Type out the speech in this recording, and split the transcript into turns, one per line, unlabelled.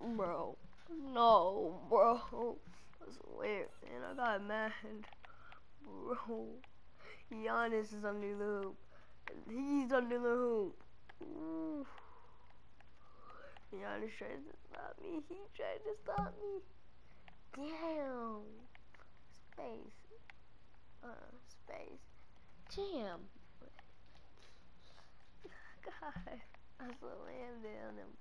Bro. No, bro. I swear, man. I got mad. Bro. Giannis is under the hoop. He's under the hoop. Ooh. Giannis tried to stop me. He tried to stop me. Damn. Space. Uh, space. Damn. God. I slammed on him.